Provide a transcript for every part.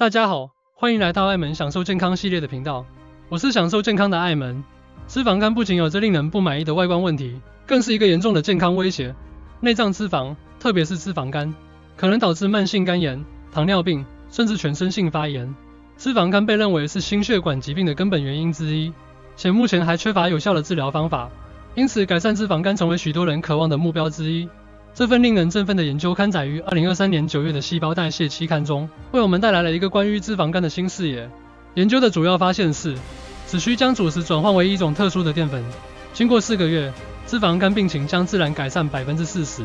大家好，欢迎来到爱门享受健康系列的频道，我是享受健康的爱门。脂肪肝不仅有着令人不满意的外观问题，更是一个严重的健康威胁。内脏脂肪，特别是脂肪肝，可能导致慢性肝炎、糖尿病，甚至全身性发炎。脂肪肝被认为是心血管疾病的根本原因之一，且目前还缺乏有效的治疗方法，因此改善脂肪肝成为许多人渴望的目标之一。这份令人振奋的研究刊载于二零二三年九月的《细胞代谢》期刊中，为我们带来了一个关于脂肪肝的新视野。研究的主要发现是，只需将主食转换为一种特殊的淀粉，经过四个月，脂肪肝病情将自然改善百分之四十。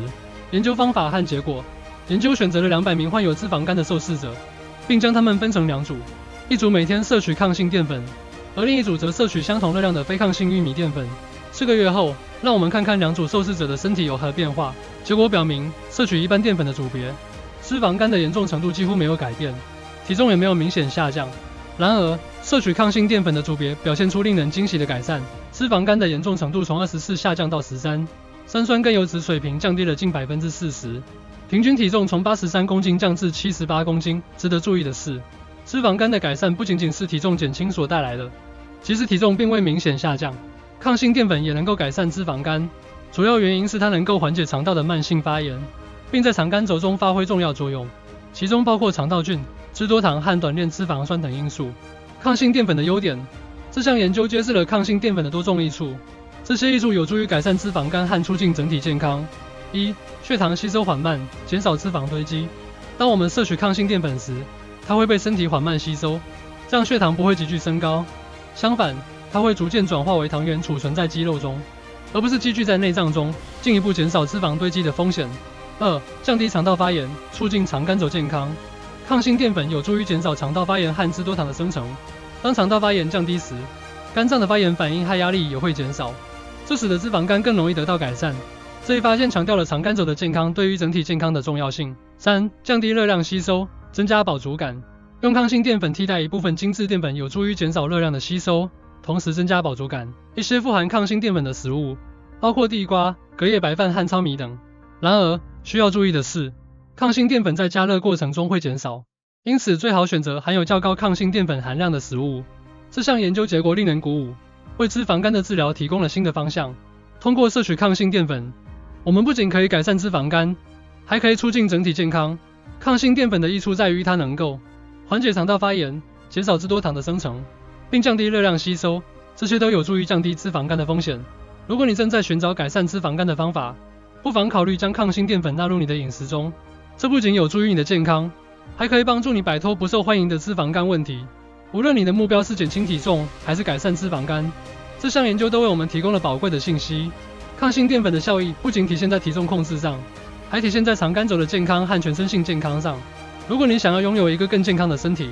研究方法和结果：研究选择了两百名患有脂肪肝的受试者，并将他们分成两组，一组每天摄取抗性淀粉，而另一组则摄取相同热量的非抗性玉米淀粉。四个月后，让我们看看两组受试者的身体有何变化。结果表明，摄取一般淀粉的组别，脂肪肝的严重程度几乎没有改变，体重也没有明显下降。然而，摄取抗性淀粉的组别表现出令人惊喜的改善，脂肪肝的严重程度从二十四下降到十三，三酸甘油脂水平降低了近百分之四十，平均体重从八十三公斤降至七十八公斤。值得注意的是，脂肪肝的改善不仅仅是体重减轻所带来的，即使体重并未明显下降，抗性淀粉也能够改善脂肪肝。主要原因是它能够缓解肠道的慢性发炎，并在肠肝轴中发挥重要作用，其中包括肠道菌、脂多糖和短链脂肪酸等因素。抗性淀粉的优点，这项研究揭示了抗性淀粉的多种益处，这些益处有助于改善脂肪肝和促进整体健康。一、血糖吸收缓慢，减少脂肪堆积。当我们摄取抗性淀粉时，它会被身体缓慢吸收，这样血糖不会急剧升高。相反，它会逐渐转化为糖原，储存在肌肉中。而不是积聚在内脏中，进一步减少脂肪堆积的风险。二、降低肠道发炎，促进肠肝轴健康。抗性淀粉有助于减少肠道发炎和脂多糖的生成。当肠道发炎降低时，肝脏的发炎反应和压力也会减少，这使得脂肪肝更容易得到改善。这一发现强调了肠肝轴的健康对于整体健康的重要性。三、降低热量吸收，增加饱足感。用抗性淀粉替代一部分精致淀粉，有助于减少热量的吸收。同时增加饱足感。一些富含抗性淀粉的食物，包括地瓜、隔夜白饭和糙米等。然而，需要注意的是，抗性淀粉在加热过程中会减少，因此最好选择含有较高抗性淀粉含量的食物。这项研究结果令人鼓舞，为脂肪肝的治疗提供了新的方向。通过摄取抗性淀粉，我们不仅可以改善脂肪肝，还可以促进整体健康。抗性淀粉的益处在于它能够缓解肠道发炎，减少脂多糖的生成。并降低热量吸收，这些都有助于降低脂肪肝的风险。如果你正在寻找改善脂肪肝的方法，不妨考虑将抗性淀粉纳入你的饮食中。这不仅有助于你的健康，还可以帮助你摆脱不受欢迎的脂肪肝问题。无论你的目标是减轻体重还是改善脂肪肝，这项研究都为我们提供了宝贵的信息。抗性淀粉的效益不仅体现在体重控制上，还体现在肠肝轴的健康和全身性健康上。如果你想要拥有一个更健康的身体，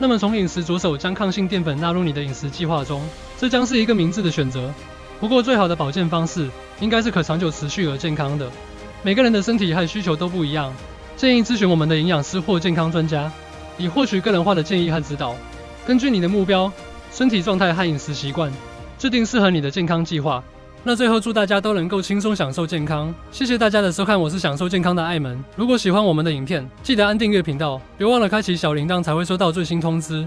那么从饮食着手，将抗性淀粉纳入你的饮食计划中，这将是一个明智的选择。不过，最好的保健方式应该是可长久、持续而健康的。每个人的身体和需求都不一样，建议咨询我们的营养师或健康专家，以获取个人化的建议和指导。根据你的目标、身体状态和饮食习惯，制定适合你的健康计划。那最后祝大家都能够轻松享受健康，谢谢大家的收看，我是享受健康的艾门。如果喜欢我们的影片，记得按订阅频道，别忘了开启小铃铛才会收到最新通知。